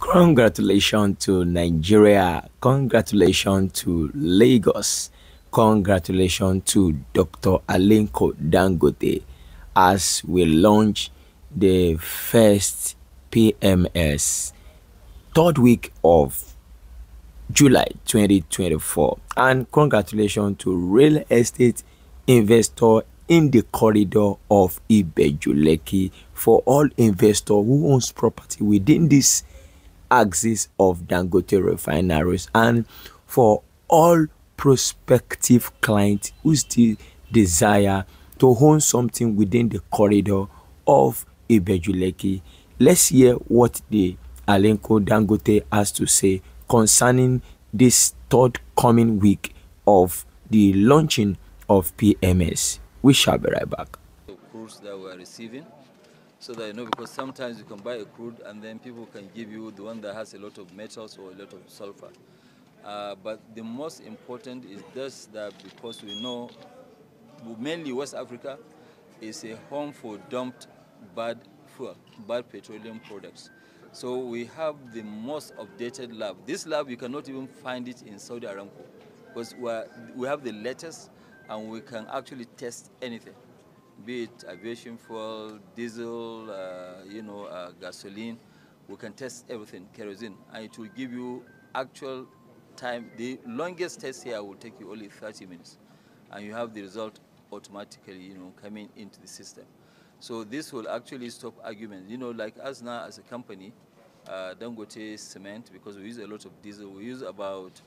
Congratulations to Nigeria. Congratulations to Lagos. Congratulations to Dr. Alinko Dangote as we launch the first PMS third week of July 2024. And congratulations to real estate investor in the corridor of Ibejuleki for all investor who owns property within this axis of Dangote refineries and for all prospective clients who still desire to own something within the corridor of Ibejuleki. Let's hear what the Alenko Dangote has to say concerning this third coming week of the launching of PMS. We shall be right back. The crudes that we are receiving, so that you know, because sometimes you can buy a crude and then people can give you the one that has a lot of metals or a lot of sulfur. Uh, but the most important is this that because we know mainly West Africa is a home for dumped bad fuel, bad petroleum products. So we have the most updated lab. This lab, you cannot even find it in Saudi Aramco because we, are, we have the latest and we can actually test anything, be it aviation fuel, diesel, uh, you know, uh, gasoline. We can test everything, kerosene, and it will give you actual time. The longest test here will take you only 30 minutes, and you have the result automatically, you know, coming into the system. So this will actually stop arguments. You know, like us now as a company, uh, Dangote Cement, because we use a lot of diesel, we use about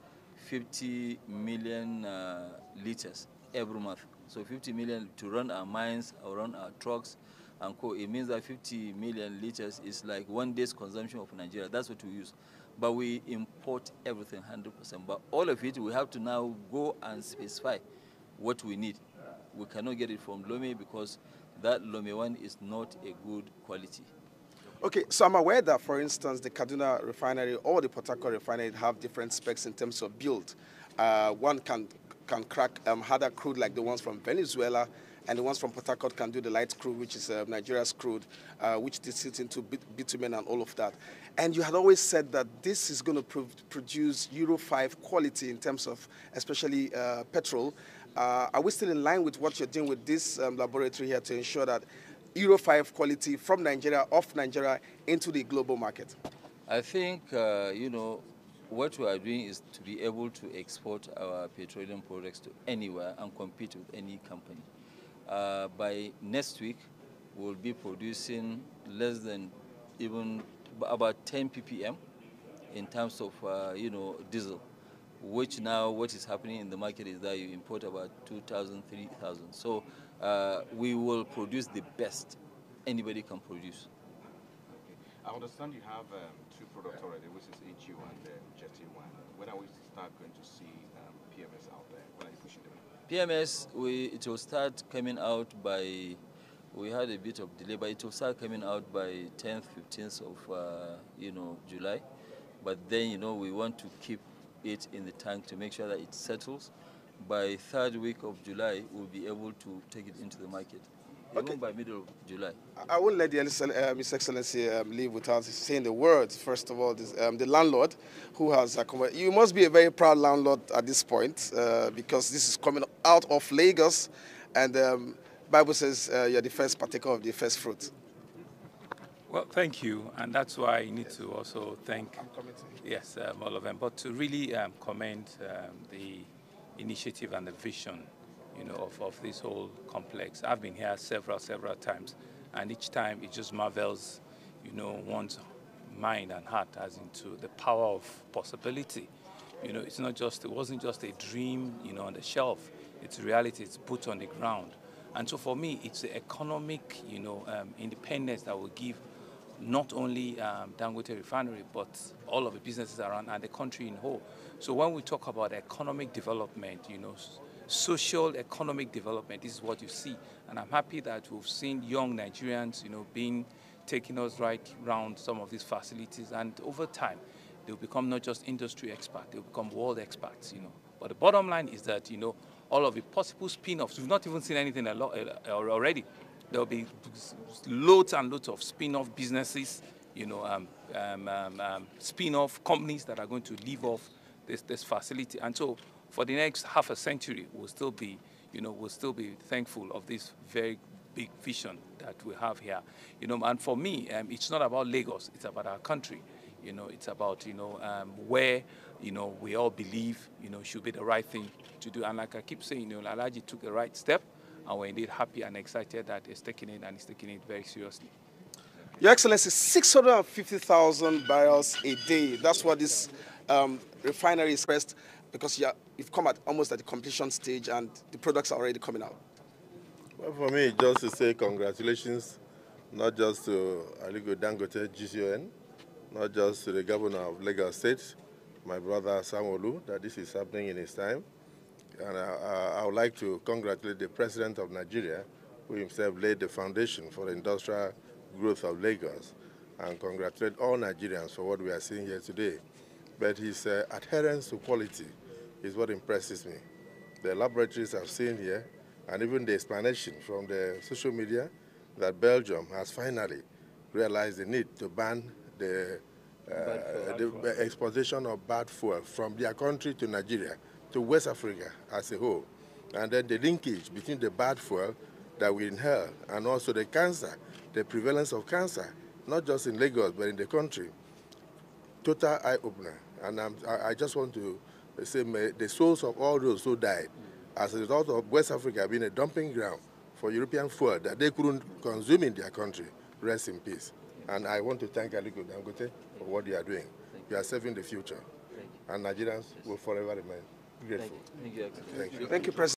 50 million uh, liters every month. So 50 million to run our mines, or run our trucks, and. It means that 50 million liters is like one day's consumption of Nigeria. That's what we use. But we import everything 100%. But all of it, we have to now go and specify what we need. We cannot get it from Lome because that Lome one is not a good quality. Okay, so I'm aware that, for instance, the Kaduna refinery or the Port Harcourt refinery have different specs in terms of build. Uh, one can can crack um, harder crude like the ones from Venezuela, and the ones from Port Harcourt can do the light crude, which is uh, Nigeria's crude, uh, which distills into bitumen and all of that. And you had always said that this is going to produce Euro 5 quality in terms of especially uh, petrol. Uh, are we still in line with what you're doing with this um, laboratory here to ensure that Euro 5 quality from Nigeria, off Nigeria, into the global market? I think, uh, you know, what we are doing is to be able to export our petroleum products to anywhere and compete with any company. Uh, by next week, we'll be producing less than even about 10 ppm in terms of, uh, you know, diesel which now what is happening in the market is that you import about 2,000, 3,000. So uh, we will produce the best anybody can produce. I understand you have um, two products already, which is HU and Jet A1. When are we start going to see um, PMS out there? When are you pushing them? PMS, we, it will start coming out by, we had a bit of delay, but it will start coming out by 10th, 15th of, uh, you know, July. But then, you know, we want to keep it in the tank to make sure that it settles. By third week of July, we'll be able to take it into the market. Okay. Even by middle of July. I won't let the uh, His Excellency um, leave without saying the words. First of all, this, um, the landlord who has accompanied. You must be a very proud landlord at this point uh, because this is coming out of Lagos, and um, Bible says uh, you're the first partaker of the first fruit. Well, thank you, and that's why I need to also thank yes um, all of them, but to really um, commend um, the initiative and the vision, you know, of, of this whole complex. I've been here several, several times, and each time it just marvels, you know, one's mind and heart as into the power of possibility. You know, it's not just, it wasn't just a dream, you know, on the shelf. It's reality, it's put on the ground. And so for me, it's the economic, you know, um, independence that will give not only um, Dangote refinery, but all of the businesses around and the country in whole. So when we talk about economic development, you know, social economic development, this is what you see. And I'm happy that we've seen young Nigerians, you know, being taking us right around some of these facilities. And over time, they'll become not just industry experts, they'll become world experts, you know. But the bottom line is that, you know, all of the possible spin-offs, we've not even seen anything already. There'll be loads and loads of spin-off businesses, you know, um, um, um, um, spin-off companies that are going to live off this, this facility. And so for the next half a century, we'll still be, you know, we'll still be thankful of this very big vision that we have here. You know, and for me, um, it's not about Lagos, it's about our country. You know, it's about, you know, um, where, you know, we all believe, you know, should be the right thing to do. And like I keep saying, you know, Alaji took the right step, and we're indeed happy and excited that he's taking it and he's taking it very seriously. Your Excellency, 650,000 barrels a day. That's what this um, refinery is pressed because you have come at almost at the completion stage and the products are already coming out. Well, for me, just to say congratulations, not just to Aliko Dangote GCON, not just to the governor of Lagos State, my brother Sanwo-Olu, that this is happening in his time. And I, I, would like to congratulate the president of Nigeria, who himself laid the foundation for the industrial growth of Lagos, and congratulate all Nigerians for what we are seeing here today. But his uh, adherence to quality is what impresses me. The laboratories I've seen here, and even the explanation from the social media that Belgium has finally realized the need to ban the, uh, the exportation of bad fuel from their country to Nigeria, to West Africa as a whole. And then the linkage between the bad fuel that we inhale and also the cancer, the prevalence of cancer, not just in Lagos, but in the country. Total eye-opener. And I, I just want to say the souls of all those who died as a result of West Africa being a dumping ground for European fuel that they couldn't consume in their country, rest in peace. And I want to thank Aliko Dangote for what you are doing. You are saving the future. And Nigerians will forever remain grateful. Thank you. Thank you. Thank you, President.